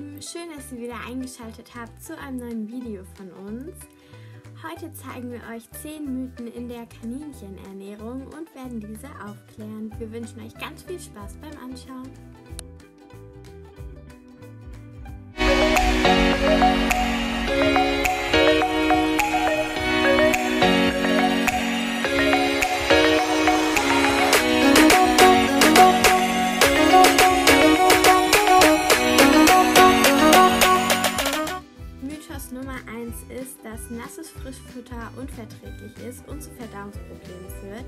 Lieben, schön, dass ihr wieder eingeschaltet habt zu einem neuen Video von uns. Heute zeigen wir euch 10 Mythen in der Kaninchenernährung und werden diese aufklären. Wir wünschen euch ganz viel Spaß beim Anschauen. Verdauungsproblemen führt.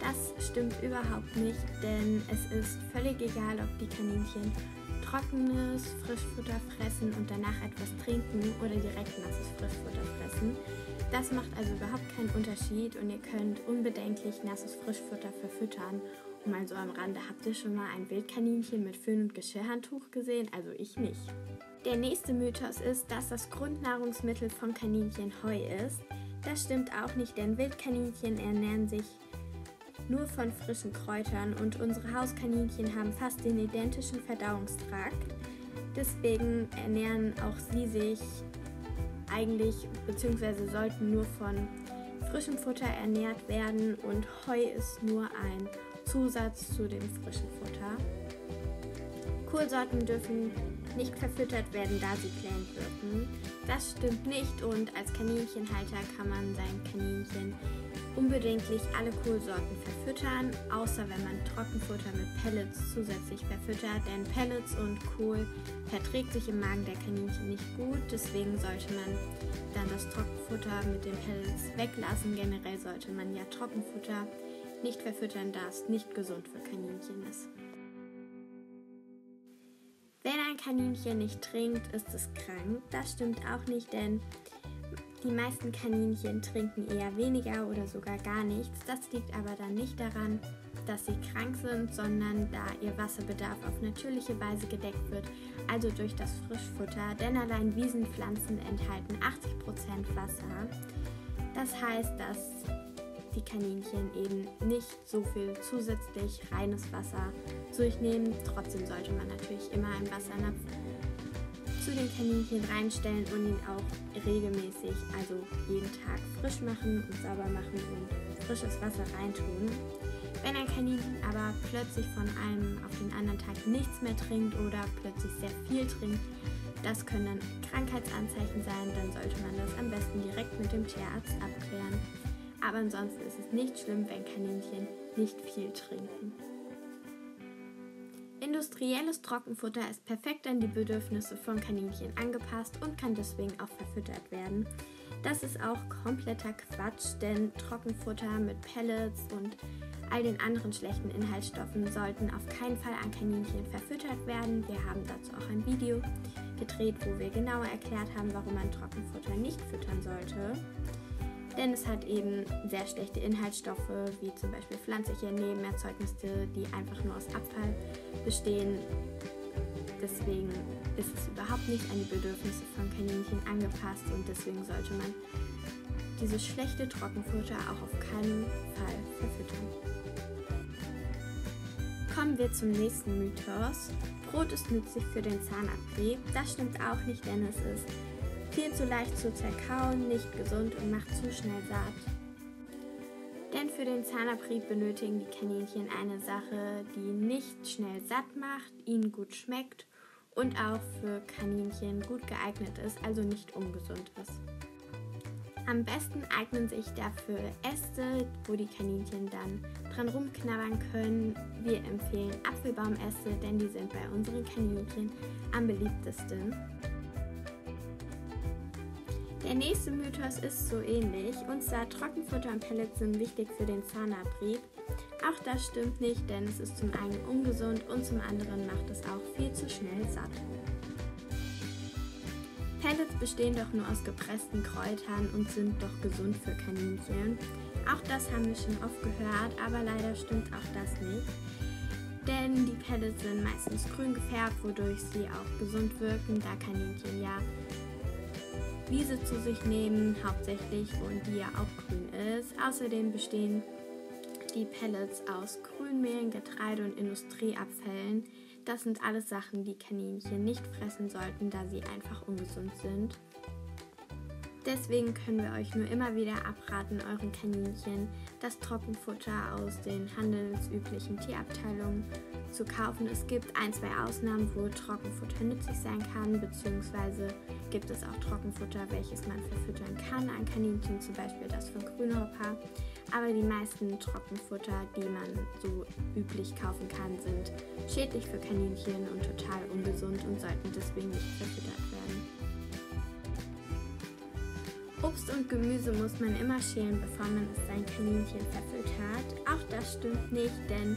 Das stimmt überhaupt nicht, denn es ist völlig egal, ob die Kaninchen trockenes Frischfutter fressen und danach etwas trinken oder direkt nasses Frischfutter fressen. Das macht also überhaupt keinen Unterschied und ihr könnt unbedenklich nasses Frischfutter verfüttern. Und mal so am Rande, habt ihr schon mal ein Wildkaninchen mit Föhn und Geschirrhandtuch gesehen? Also ich nicht. Der nächste Mythos ist, dass das Grundnahrungsmittel von Kaninchen Heu ist. Das stimmt auch nicht, denn Wildkaninchen ernähren sich nur von frischen Kräutern und unsere Hauskaninchen haben fast den identischen Verdauungstrakt. Deswegen ernähren auch sie sich eigentlich bzw. sollten nur von frischem Futter ernährt werden und Heu ist nur ein Zusatz zu dem frischen Futter. Kohlsorten dürfen nicht verfüttert werden, da sie plant wirken. Das stimmt nicht und als Kaninchenhalter kann man sein Kaninchen unbedenklich alle Kohlsorten verfüttern, außer wenn man Trockenfutter mit Pellets zusätzlich verfüttert, denn Pellets und Kohl verträgt sich im Magen der Kaninchen nicht gut, deswegen sollte man dann das Trockenfutter mit den Pellets weglassen. Generell sollte man ja Trockenfutter nicht verfüttern, da es nicht gesund für Kaninchen ist. Wenn ein Kaninchen nicht trinkt, ist es krank. Das stimmt auch nicht, denn die meisten Kaninchen trinken eher weniger oder sogar gar nichts. Das liegt aber dann nicht daran, dass sie krank sind, sondern da ihr Wasserbedarf auf natürliche Weise gedeckt wird, also durch das Frischfutter. Denn allein Wiesenpflanzen enthalten 80% Wasser. Das heißt, dass die Kaninchen eben nicht so viel zusätzlich reines Wasser zu sich nehmen. Trotzdem sollte man natürlich immer einen Wassernapf zu den Kaninchen reinstellen und ihn auch regelmäßig, also jeden Tag frisch machen und sauber machen und frisches Wasser reintun. Wenn ein Kaninchen aber plötzlich von einem auf den anderen Tag nichts mehr trinkt oder plötzlich sehr viel trinkt, das können dann Krankheitsanzeichen sein, dann sollte man das am besten direkt mit dem Tierarzt abklären aber ansonsten ist es nicht schlimm, wenn Kaninchen nicht viel trinken. Industrielles Trockenfutter ist perfekt an die Bedürfnisse von Kaninchen angepasst und kann deswegen auch verfüttert werden. Das ist auch kompletter Quatsch, denn Trockenfutter mit Pellets und all den anderen schlechten Inhaltsstoffen sollten auf keinen Fall an Kaninchen verfüttert werden. Wir haben dazu auch ein Video gedreht, wo wir genauer erklärt haben, warum man Trockenfutter nicht füttern sollte denn es hat eben sehr schlechte Inhaltsstoffe, wie zum Beispiel pflanzliche Nebenerzeugnisse, die einfach nur aus Abfall bestehen. Deswegen ist es überhaupt nicht an die Bedürfnisse von Kaninchen angepasst und deswegen sollte man dieses schlechte Trockenfutter auch auf keinen Fall verfüttern. Kommen wir zum nächsten Mythos. Brot ist nützlich für den Zahnabrieb. Das stimmt auch nicht, denn es ist viel zu leicht zu zerkauen, nicht gesund und macht zu schnell satt. Denn für den Zahnabrieb benötigen die Kaninchen eine Sache, die nicht schnell satt macht, ihnen gut schmeckt und auch für Kaninchen gut geeignet ist, also nicht ungesund ist. Am besten eignen sich dafür Äste, wo die Kaninchen dann dran rumknabbern können. Wir empfehlen Apfelbaumäste, denn die sind bei unseren Kaninchen am beliebtesten. Der nächste Mythos ist so ähnlich, und zwar Trockenfutter und Pellets sind wichtig für den Zahnabrieb. Auch das stimmt nicht, denn es ist zum einen ungesund und zum anderen macht es auch viel zu schnell satt. Pellets bestehen doch nur aus gepressten Kräutern und sind doch gesund für Kaninchen. Auch das haben wir schon oft gehört, aber leider stimmt auch das nicht. Denn die Pellets sind meistens grün gefärbt, wodurch sie auch gesund wirken, da Kaninchen ja Wiese zu sich nehmen, hauptsächlich und die ja auch grün ist. Außerdem bestehen die Pellets aus Grünmehlen, Getreide und Industrieabfällen. Das sind alles Sachen, die Kaninchen nicht fressen sollten, da sie einfach ungesund sind. Deswegen können wir euch nur immer wieder abraten, euren Kaninchen das Trockenfutter aus den handelsüblichen Tierabteilungen zu kaufen. Es gibt ein, zwei Ausnahmen, wo Trockenfutter nützlich sein kann, beziehungsweise gibt es auch Trockenfutter, welches man verfüttern kann an Kaninchen, zum Beispiel das von Grünhopper. Aber die meisten Trockenfutter, die man so üblich kaufen kann, sind schädlich für Kaninchen und total ungesund und sollten deswegen nicht verfüttert werden. Obst und Gemüse muss man immer schälen, bevor man es sein Kaninchen verfüttert. Auch das stimmt nicht, denn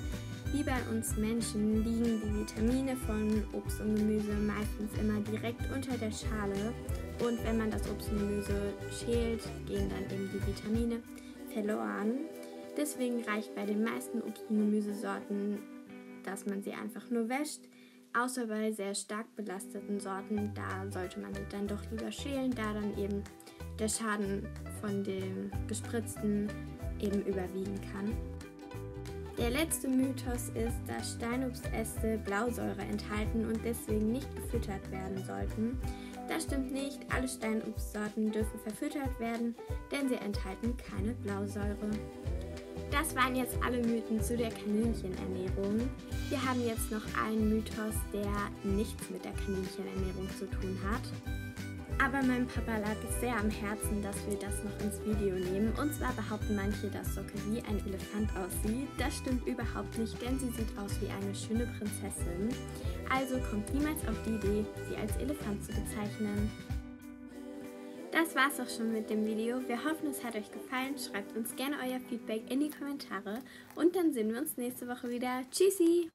wie bei uns Menschen liegen die Vitamine von Obst und Gemüse meistens immer direkt unter der Schale. Und wenn man das Obst und Gemüse schält, gehen dann eben die Vitamine verloren. Deswegen reicht bei den meisten Obst- und Gemüsesorten, dass man sie einfach nur wäscht. Außer bei sehr stark belasteten Sorten, da sollte man sie dann doch lieber schälen, da dann eben der Schaden von dem gespritzten eben überwiegen kann. Der letzte Mythos ist, dass Steinobstäste Blausäure enthalten und deswegen nicht gefüttert werden sollten. Das stimmt nicht, alle Steinobstsorten dürfen verfüttert werden, denn sie enthalten keine Blausäure. Das waren jetzt alle Mythen zu der Kaninchenernährung. Wir haben jetzt noch einen Mythos, der nichts mit der Kaninchenernährung zu tun hat. Aber meinem Papa lag es sehr am Herzen, dass wir das noch ins Video nehmen. Und zwar behaupten manche, dass Socke wie ein Elefant aussieht. Das stimmt überhaupt nicht, denn sie sieht aus wie eine schöne Prinzessin. Also kommt niemals auf die Idee, sie als Elefant zu bezeichnen. Das war's auch schon mit dem Video. Wir hoffen, es hat euch gefallen. Schreibt uns gerne euer Feedback in die Kommentare und dann sehen wir uns nächste Woche wieder. Tschüssi!